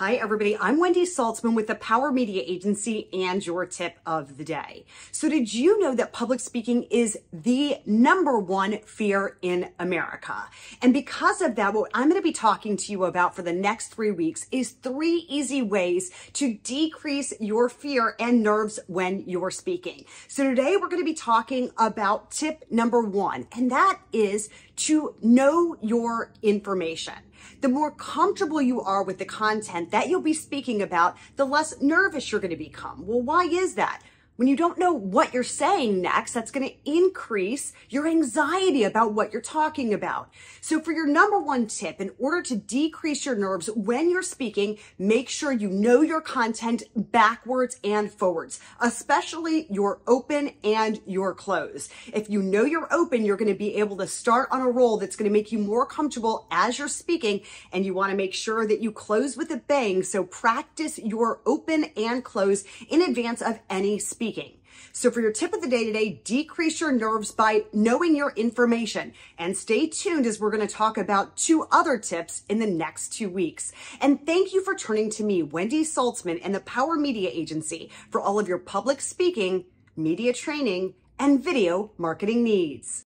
Hi, everybody. I'm Wendy Saltzman with the Power Media Agency and your tip of the day. So did you know that public speaking is the number one fear in America? And because of that, what I'm going to be talking to you about for the next three weeks is three easy ways to decrease your fear and nerves when you're speaking. So today we're going to be talking about tip number one, and that is to know your information. The more comfortable you are with the content that you'll be speaking about, the less nervous you're going to become. Well, why is that? When you don't know what you're saying next, that's going to increase your anxiety about what you're talking about. So for your number one tip, in order to decrease your nerves when you're speaking, make sure you know your content backwards and forwards, especially your open and your close. If you know you're open, you're going to be able to start on a roll that's going to make you more comfortable as you're speaking. And you want to make sure that you close with a bang. So practice your open and close in advance of any speaking speaking. So for your tip of the day today, decrease your nerves by knowing your information and stay tuned as we're going to talk about two other tips in the next two weeks. And thank you for turning to me, Wendy Saltzman and the Power Media Agency for all of your public speaking, media training, and video marketing needs.